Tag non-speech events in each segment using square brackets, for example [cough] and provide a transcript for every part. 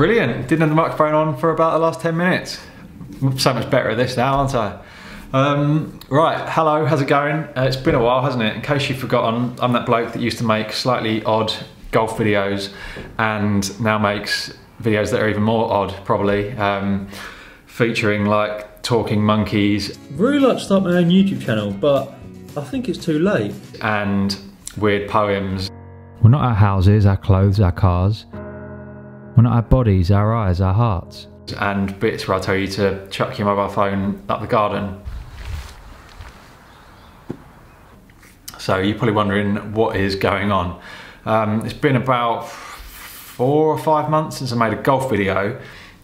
Brilliant. Didn't have the microphone on for about the last 10 minutes. So much better at this now, aren't I? Um, right, hello, how's it going? Uh, it's been a while, hasn't it? In case you've forgotten, I'm that bloke that used to make slightly odd golf videos and now makes videos that are even more odd, probably, um, featuring like talking monkeys. Really like to start my own YouTube channel, but I think it's too late. And weird poems. We're not our houses, our clothes, our cars. We're not our bodies, our eyes, our hearts. And bits where I tell you to chuck your mobile phone up the garden. So you're probably wondering what is going on. Um, it's been about four or five months since I made a golf video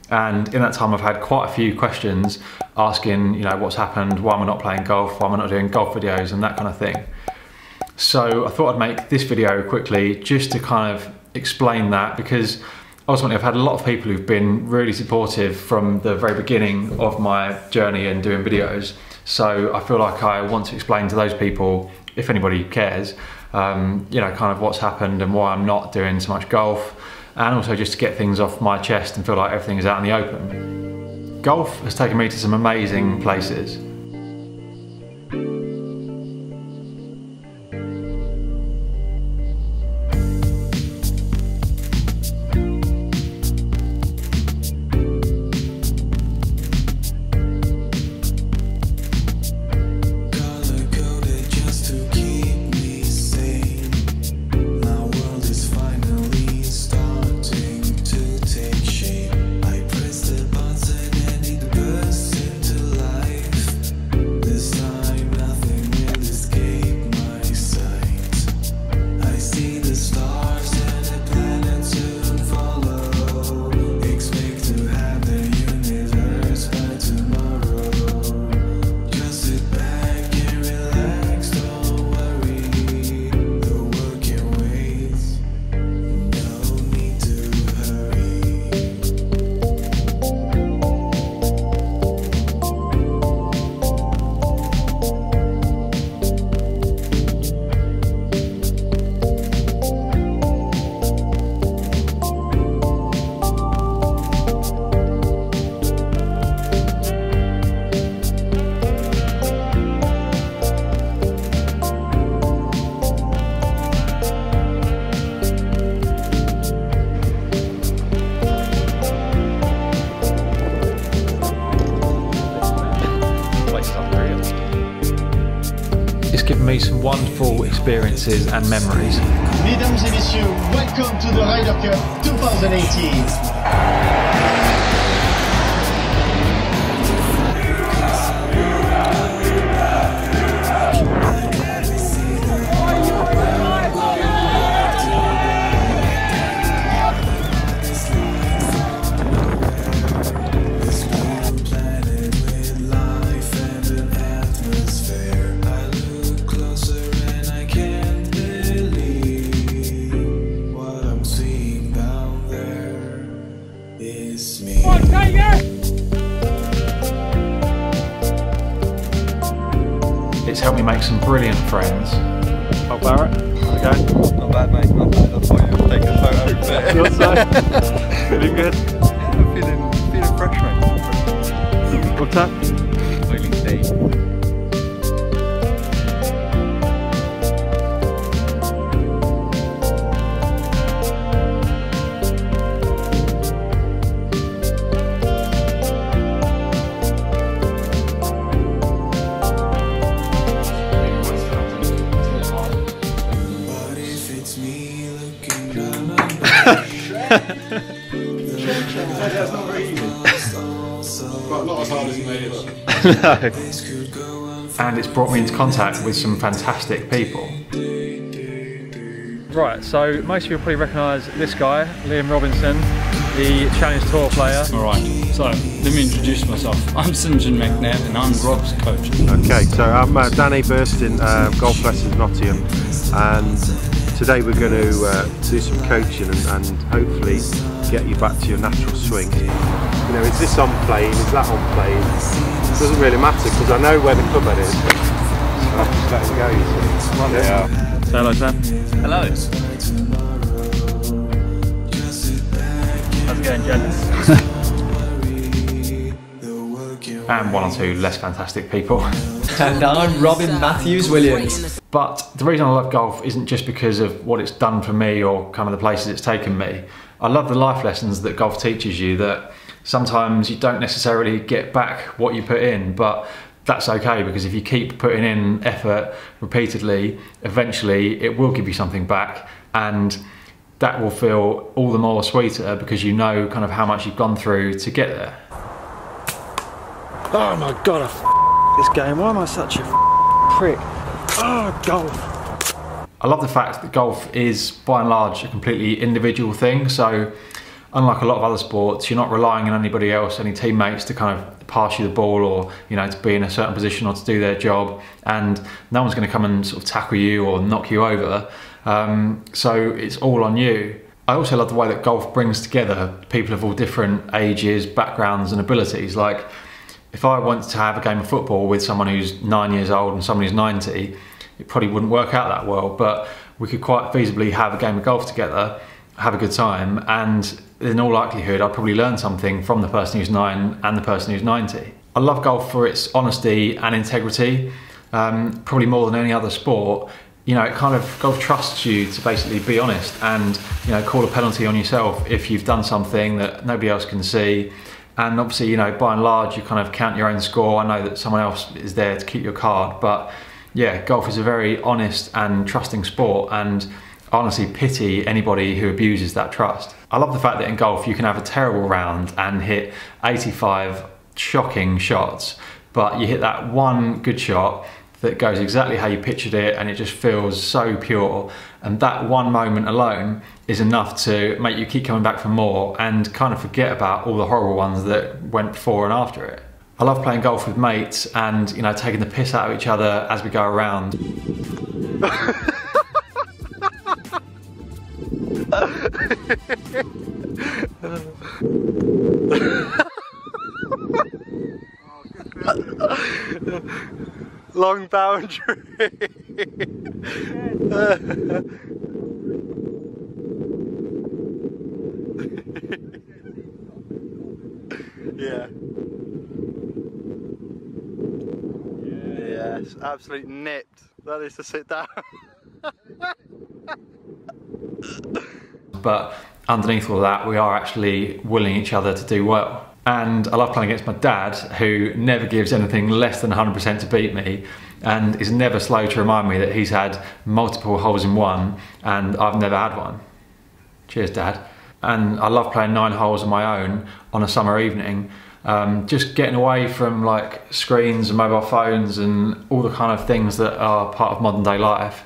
and in that time I've had quite a few questions asking you know what's happened, why am I not playing golf, why am I not doing golf videos and that kind of thing. So I thought I'd make this video quickly just to kind of explain that because ultimately I've had a lot of people who've been really supportive from the very beginning of my journey and doing videos. So I feel like I want to explain to those people, if anybody cares, um, you know, kind of what's happened and why I'm not doing so much golf and also just to get things off my chest and feel like everything is out in the open. Golf has taken me to some amazing places. Me some wonderful experiences and memories. Mesdames et messieurs, welcome to the Ryder Cup 2018. Taking a photo. Your side? Feeling good? Yeah, I'm feeling, feeling fresh, mate. What's that? Feeling deep. [laughs] and it's brought me into contact with some fantastic people. Right, so most of you probably recognise this guy, Liam Robinson, the Challenge Tour player. Alright, so let me introduce myself. I'm St John McNabb and I'm Rob's coach. Okay, so I'm uh, Danny Burston, uh, Golf Lessons Nottingham, and today we're going to uh, do some coaching and, and hopefully get you back to your natural swing. You know, is this on plane, is that on plane? It doesn't really matter because I know where the cupboard is. So I just let it go, you see. Come yeah. Say hello, Sam. Hello. How's it getting jealous. [laughs] and one or two less fantastic people. And I'm Robin Matthews Williams. But the reason I love golf isn't just because of what it's done for me or kind of the places it's taken me. I love the life lessons that golf teaches you that sometimes you don't necessarily get back what you put in, but that's okay because if you keep putting in effort repeatedly, eventually it will give you something back and that will feel all the more sweeter because you know kind of how much you've gone through to get there. Oh my god, this game. Why am I such a prick? Oh, golf. I love the fact that golf is by and large a completely individual thing. So, unlike a lot of other sports, you're not relying on anybody else, any teammates to kind of pass you the ball or you know to be in a certain position or to do their job, and no one's going to come and sort of tackle you or knock you over. Um, so it's all on you. I also love the way that golf brings together people of all different ages, backgrounds, and abilities. Like if I wanted to have a game of football with someone who's nine years old and someone who's 90, it probably wouldn't work out that well. But we could quite feasibly have a game of golf together, have a good time, and in all likelihood, I'd probably learn something from the person who's nine and the person who's 90. I love golf for its honesty and integrity, um, probably more than any other sport. You know, it kind of golf trusts you to basically be honest and you know call a penalty on yourself if you've done something that nobody else can see and obviously, you know, by and large, you kind of count your own score. I know that someone else is there to keep your card, but yeah, golf is a very honest and trusting sport, and honestly pity anybody who abuses that trust. I love the fact that in golf you can have a terrible round and hit 85 shocking shots, but you hit that one good shot that goes exactly how you pictured it and it just feels so pure. And that one moment alone is enough to make you keep coming back for more and kind of forget about all the horrible ones that went before and after it. I love playing golf with mates and you know taking the piss out of each other as we go around. [laughs] Long boundary. [laughs] yeah. Yes, absolutely nipped. That is to sit down. [laughs] but underneath all that, we are actually willing each other to do well. And I love playing against my dad, who never gives anything less than 100% to beat me, and is never slow to remind me that he's had multiple holes in one, and I've never had one. Cheers, Dad. And I love playing nine holes on my own on a summer evening. Um, just getting away from like screens and mobile phones and all the kind of things that are part of modern day life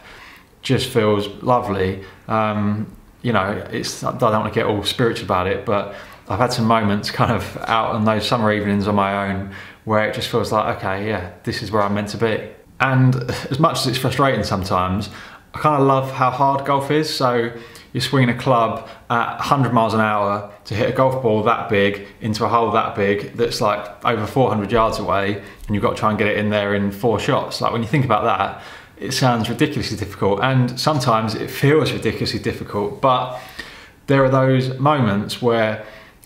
just feels lovely. Um, you know, it's I don't want to get all spiritual about it, but I've had some moments kind of out on those summer evenings on my own where it just feels like, okay, yeah, this is where I'm meant to be. And as much as it's frustrating sometimes, I kind of love how hard golf is. So you're swinging a club at 100 miles an hour to hit a golf ball that big into a hole that big that's like over 400 yards away, and you've got to try and get it in there in four shots. Like when you think about that, it sounds ridiculously difficult, and sometimes it feels ridiculously difficult, but there are those moments where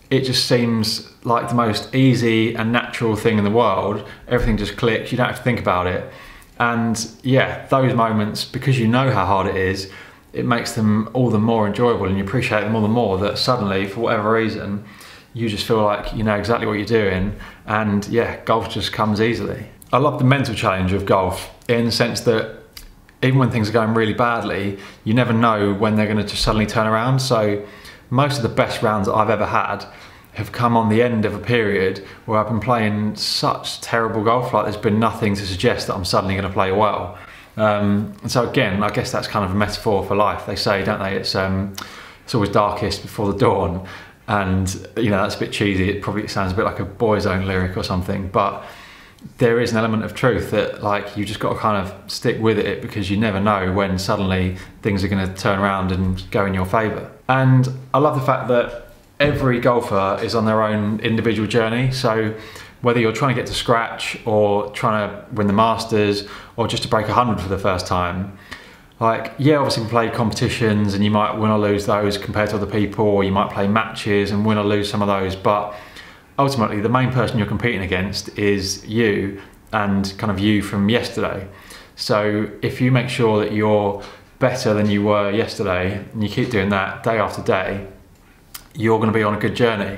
it just seems like the most easy and natural thing in the world. Everything just clicks, you don't have to think about it. And yeah, those moments, because you know how hard it is, it makes them all the more enjoyable and you appreciate them all the more that suddenly, for whatever reason, you just feel like you know exactly what you're doing. And yeah, golf just comes easily. I love the mental challenge of golf in the sense that even when things are going really badly, you never know when they're going to just suddenly turn around. So most of the best rounds I've ever had have come on the end of a period where I've been playing such terrible golf. Like there's been nothing to suggest that I'm suddenly going to play well. Um, and so again, I guess that's kind of a metaphor for life. They say, don't they? It's um, it's always darkest before the dawn, and you know that's a bit cheesy. It probably sounds a bit like a Boyzone lyric or something, but there is an element of truth that like you just got to kind of stick with it because you never know when suddenly things are going to turn around and go in your favour. And I love the fact that every golfer is on their own individual journey. So whether you're trying to get to scratch or trying to win the Masters or just to break 100 for the first time, like yeah obviously we play competitions and you might win or lose those compared to other people or you might play matches and win or lose some of those but ultimately the main person you're competing against is you and kind of you from yesterday. So if you make sure that you're better than you were yesterday and you keep doing that day after day you're going to be on a good journey.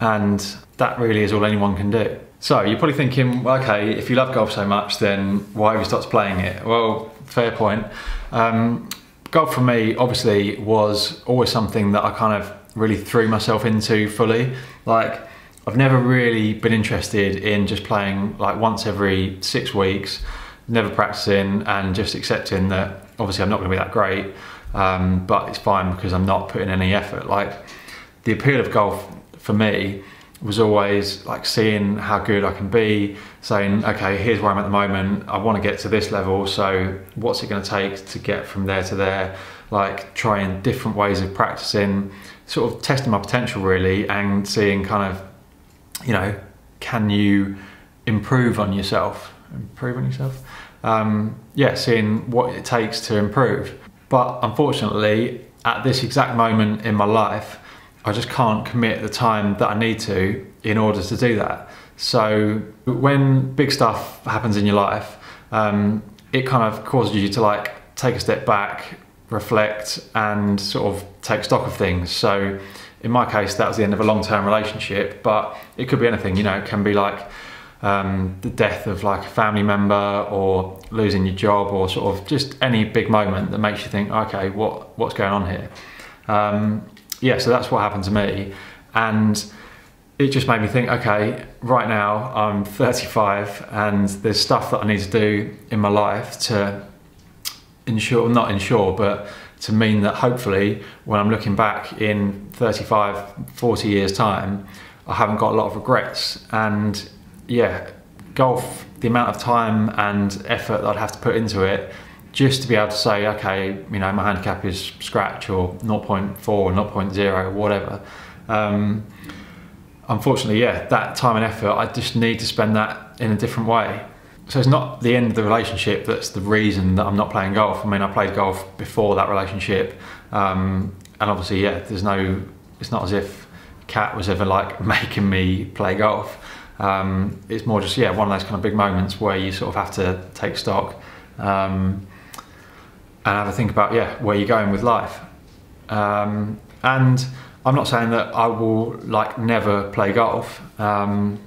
And that really is all anyone can do. So you're probably thinking okay if you love golf so much then why have you stopped playing it? Well fair point. Um, golf for me, obviously, was always something that I kind of really threw myself into fully. Like, I've never really been interested in just playing like once every six weeks, never practicing and just accepting that obviously I'm not going to be that great, um, but it's fine because I'm not putting any effort. Like, the appeal of golf for me was always like seeing how good I can be, saying, okay, here's where I'm at the moment. I want to get to this level. So what's it going to take to get from there to there? Like trying different ways of practicing, sort of testing my potential really, and seeing kind of, you know, can you improve on yourself? Improve on yourself? Um, yeah, seeing what it takes to improve. But unfortunately, at this exact moment in my life, I just can't commit the time that I need to in order to do that. So when big stuff happens in your life, um, it kind of causes you to like take a step back, reflect, and sort of take stock of things. So in my case, that was the end of a long-term relationship, but it could be anything. You know, it can be like um, the death of like a family member, or losing your job, or sort of just any big moment that makes you think, okay, what what's going on here? Um, yeah, so that's what happened to me. And it just made me think, okay, right now I'm 35 and there's stuff that I need to do in my life to ensure, not ensure, but to mean that hopefully when I'm looking back in 35, 40 years time, I haven't got a lot of regrets. And yeah, golf, the amount of time and effort that I'd have to put into it just to be able to say, okay, you know, my handicap is scratch or 0.4 or 0.0 or whatever. Um, unfortunately, yeah, that time and effort, I just need to spend that in a different way. So it's not the end of the relationship that's the reason that I'm not playing golf. I mean, I played golf before that relationship, um, and obviously, yeah, there's no. It's not as if Cat was ever like [laughs] making me play golf. Um, it's more just yeah, one of those kind of big moments where you sort of have to take stock. Um, and have a think about yeah where you're going with life. Um, and I'm not saying that I will like never play golf. Um,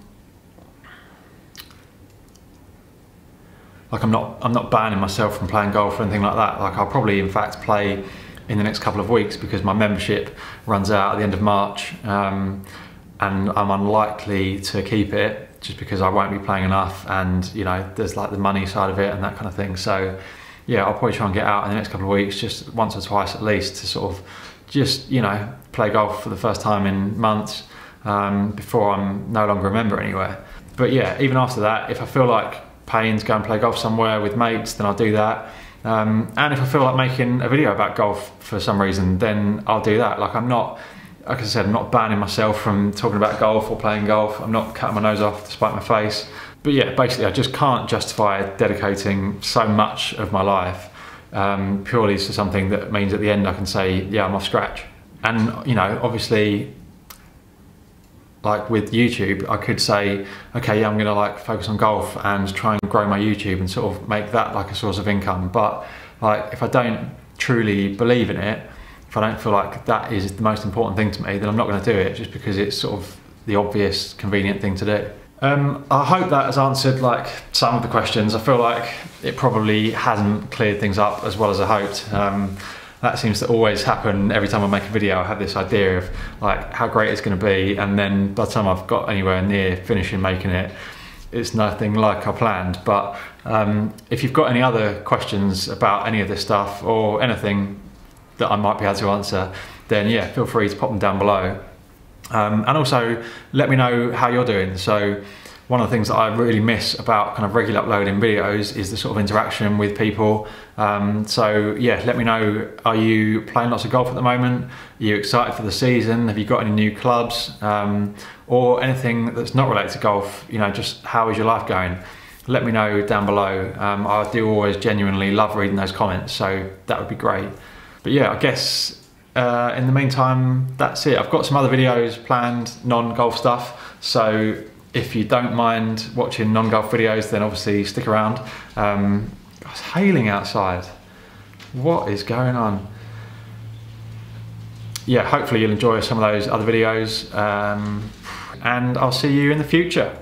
like I'm not I'm not banning myself from playing golf or anything like that. Like I'll probably in fact play in the next couple of weeks because my membership runs out at the end of March, um, and I'm unlikely to keep it just because I won't be playing enough, and you know there's like the money side of it and that kind of thing. So yeah, I'll probably try and get out in the next couple of weeks, just once or twice at least, to sort of just you know play golf for the first time in months um, before I'm no longer a member anywhere. But yeah, even after that, if I feel like paying to go and play golf somewhere with mates, then I'll do that. Um, and if I feel like making a video about golf for some reason, then I'll do that. Like I'm not, like I said, I'm not banning myself from talking about golf or playing golf. I'm not cutting my nose off to spite my face but yeah, basically, I just can't justify dedicating so much of my life um, purely to something that means at the end I can say, yeah, I'm off scratch. And you know, obviously, like with YouTube, I could say, okay, yeah, I'm gonna like focus on golf and try and grow my YouTube and sort of make that like a source of income. But like, if I don't truly believe in it, if I don't feel like that is the most important thing to me, then I'm not to do it just because it's sort of the obvious, convenient thing to do. Um, I hope that has answered like some of the questions. I feel like it probably hasn't cleared things up as well as I hoped. Um, that seems to always happen every time I make a video. I have this idea of like how great it's going to be, and then by the time I've got anywhere near finishing making it, it's nothing like I planned. But um, if you've got any other questions about any of this stuff or anything that I might be able to answer, then yeah, feel free to pop them down below. Um, and also let me know how you're doing. So one of the things that I really miss about kind of regular uploading videos is the sort of interaction with people. Um, so yeah, let me know, are you playing lots of golf at the moment? Are you excited for the season? Have you got any new clubs? Um, or anything that's not related to golf, you know, just how is your life going? let me know down below. Um, I do always genuinely love reading those comments, so that would be great. But yeah, I guess uh, in the meantime, that's it. I've got some other videos planned, non-golf stuff. So if you don't mind watching non-golf videos, then obviously stick around. Um, it's hailing outside. What is going on? Yeah, hopefully you'll enjoy some of those other videos. Um, and I'll see you in the future.